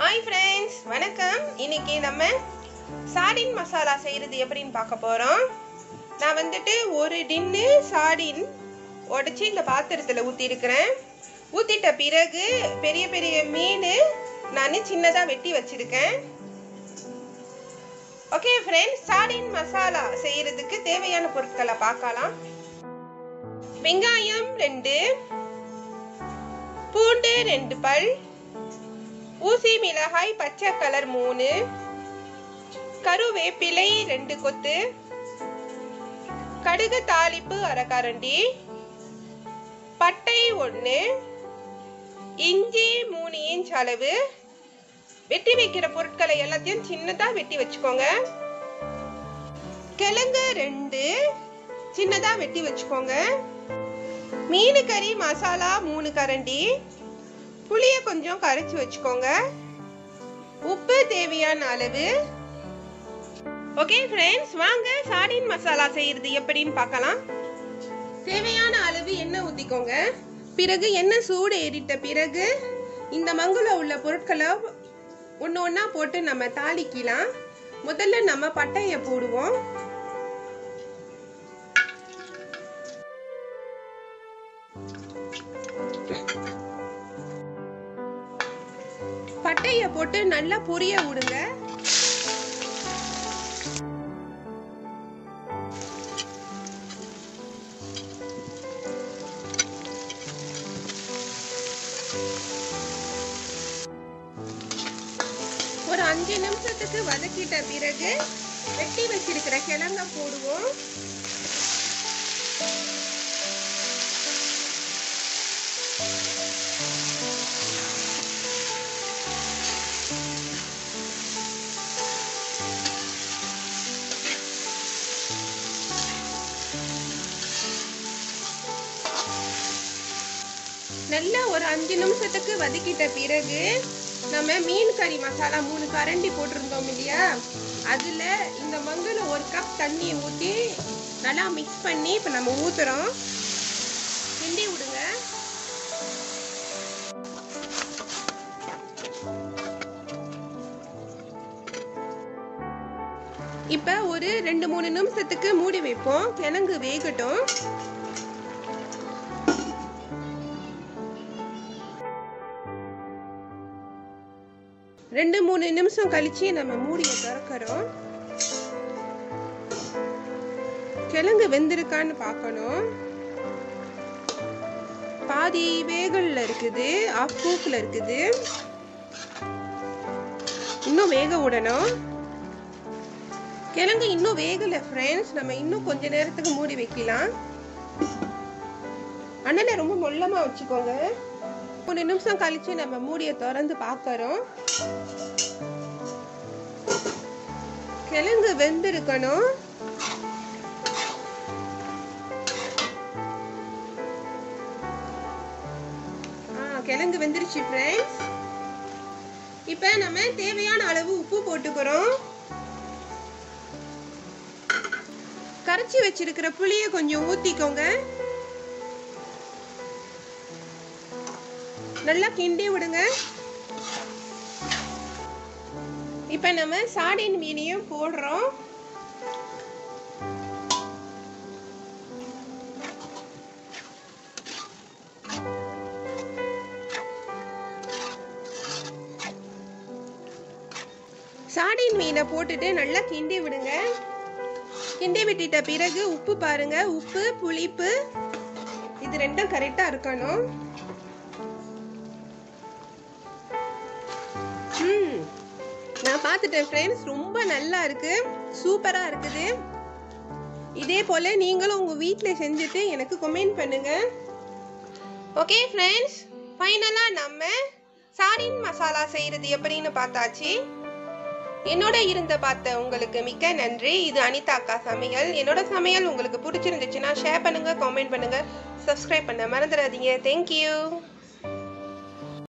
Hi friends வணக்கம். இன்னைக்கு நம்ம சாடின் மசாலா செய்கிறது எப்படின்னு பார்க்க போகிறோம் நான் வந்துட்டு ஒரு டின்னு சாடின் உடச்சி இந்த பாத்திரத்தில் ஊற்றிருக்கிறேன் ஊற்றிட்ட பிறகு பெரிய பெரிய மீன் நான் சின்னதாக வெட்டி வச்சுருக்கேன். ஓகே ஃப்ரெண்ட்ஸ் சாடின் மசாலா செய்கிறதுக்கு தேவையான பொருட்களை பார்க்கலாம். வெங்காயம் ரெண்டு பூண்டு ரெண்டு பல் ஊசி மிளகாய் பச்சை கலர் மூணு. கருவேப்பிலை ரெண்டு கொத்து. கடுகு தாளிப்பு அரைக்கரண்டி பட்டை ஒன்று இஞ்சி மூணு இன்ச் அளவு. வெட்டி வைக்கிற பொருட்களை எல்லாத்தையும் சின்னதாக வெட்டி வச்சுக்கோங்க. கிழங்கு ரெண்டு. சின்னதாக வெட்டி வச்சுக்கோங்க. மீன் கறி மசாலா மூணு கரண்டி. புளிய கொஞ்சம் கரைச்சி வச்சுக்கோங்க. உப்பு தேவையான அளவு. ஓகே ஃப்ரெண்ட்ஸ் வாங்க சாடின் மசாலா செய்யறது எப்படின்னு பார்க்கலாம். தேவையான அளவு எண்ணெய் ஊற்றிக்கோங்க பிறகு எண்ணெய் சூடு ஏறிட்ட பிறகு இந்த மங்குல உள்ள பொருட்களை ஒன்று ஒன்றா போட்டு நம்ம தாளிக்கலாம். முதல்ல நம்ம பட்டையை போடுவோம். பட்டைய போட்டு நல்லா பொரிய விடுங்க. ஒரு அஞ்சு நிமிஷத்துக்கு வதக்கிட்ட பிறகு வெட்டி வச்சிருக்கிற கிழங்க போடுவோம். நல்லா ஒரு அஞ்சு நிமிஷத்துக்கு வதக்கிட்ட பிறகு நம்ம மீன் கறி மசாலா மூணு கரண்டி போட்டிருந்தோம் இல்லையா? அதில் இந்த மங்குல ஒரு கப் தண்ணி ஊற்றி நல்லா மிக்ஸ் பண்ணி இப்போ நம்ம ஊற்றுறோம் கிண்டி விடுங்க. இப்போ ஒரு ரெண்டு மூணு நிமிஷத்துக்கு மூடி வைப்போம். கிழங்கு வேகட்டும். ரெண்டு மூணு நிமிஷம் கழிச்சு நம்ம மூடியை திறக்கிறோம். கிழங்கு வெந்திருக்கான்னு பார்க்கணும். பாதி வேகல்ல இருக்குது ஆஃப் கூக்கில் இருக்குது. இன்னும் வேக விடணும். கிழங்கு இன்னும் வேகலை ஃப்ரெண்ட்ஸ் நம்ம இன்னும் கொஞ்ச நேரத்துக்கு மூடி வைக்கலாம். அண்ணனை ரொம்ப மொல்லமாக வச்சுக்கோங்க. மூணு நிமிஷம் கழிச்சு நம்ம மூடியை திறந்து பார்க்கறோம் கிழங்கு வெந்திருக்கணும். கிழங்கு வெந்துருச்சு ஃப்ரெண்ட்ஸ் இப்போ நம்ம தேவையான அளவு உப்பு போட்டுக்கிறோம். கரைச்சி வச்சிருக்கிற புளியை கொஞ்சம் ஊத்திக்கோங்க. நல்லா கிண்டி விடுங்க. இப்ப நம்ம சாடின் மீனையும் போடுறோம். சாடின் மீனை போட்டுட்டு நல்லா கிண்டி விடுங்க. கிண்டி விட்டுட்ட பிறகு உப்பு பாருங்க. உப்பு புளிப்பு இது ரெண்டும் கரெக்டா இருக்கணும். ம். நான் பார்த்துட்டேன் ஃப்ரெண்ட்ஸ் ரொம்ப நல்லா இருக்கு. சூப்பராக இருக்குது. இதே போல் நீங்களும் உங்கள் வீட்டில் செஞ்சுட்டு எனக்கு கமெண்ட் பண்ணுங்க. ஓகே ஃப்ரெண்ட்ஸ் ஃபைனலாக நம்ம சாரின் மசாலா செய்கிறது எப்படின்னு பார்த்தாச்சு. என்னோட இருந்த பார்த்த உங்களுக்கு மிக்க நன்றி. இது அனிதா அக்கா சமையல். என்னோட சமையல் உங்களுக்கு பிடிச்சிருந்துச்சுன்னா ஷேர் பண்ணுங்கள் காமெண்ட் பண்ணுங்கள் சப்ஸ்கிரைப் பண்ண மறந்துடாதீங்க. தேங்க்யூ